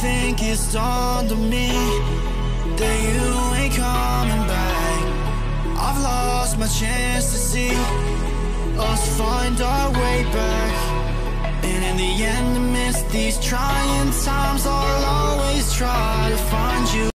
think it's dawned to me that you ain't coming back. I've lost my chance to see us find our way back. And in the end, amidst these trying times,